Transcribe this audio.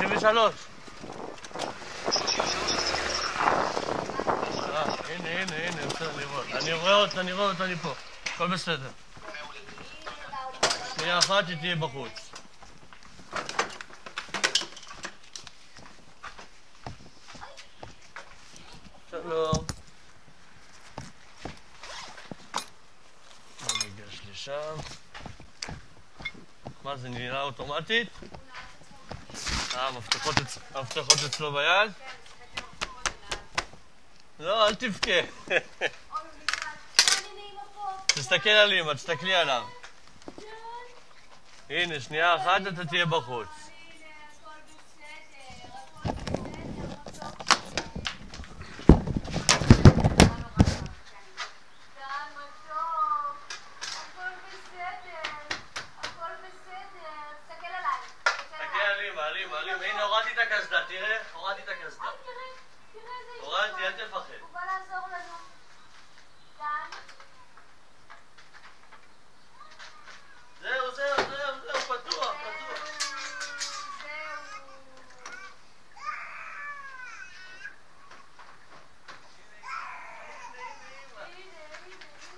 33. אה, הנה, הנה, הנה, בסדר לראות. אני רואה אותה, אני רואה אותה, אני פה. הכל בסדר. שנייה אחת, היא תהיה בחוץ. שלום. ניגש לשם. מה זה נראה אוטומטית? אה, המפתחות אצ- המפתחות אצלו ביד? לא, אל תבכה. תסתכל על אמא, תסתכלי עליו. הנה, שנייה אחת אתה תהיה בחוץ. תסתכל על אמא, על אמא, על אמא. הנה, הורדתי את הקסדה, תראה, הורדתי את הקסדה. הורדתי, אל תפחד.